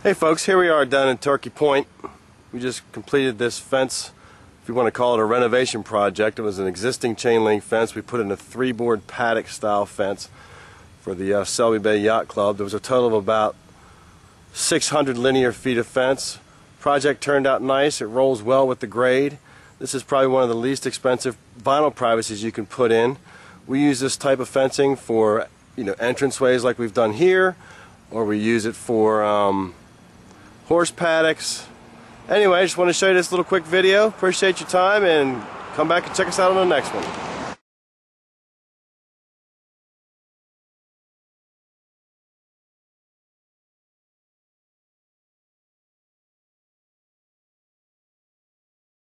Hey folks, here we are down in Turkey Point. We just completed this fence, if you want to call it a renovation project. It was an existing chain link fence. We put in a three board paddock style fence for the uh, Selby Bay Yacht Club. There was a total of about 600 linear feet of fence. Project turned out nice. It rolls well with the grade. This is probably one of the least expensive vinyl privacies you can put in. We use this type of fencing for you know entranceways like we've done here, or we use it for um, horse paddocks. Anyway, I just want to show you this little quick video. Appreciate your time and come back and check us out on the next one.